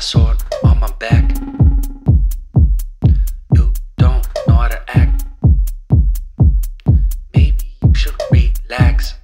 Sword on my back. You don't know how to act. Maybe you should relax.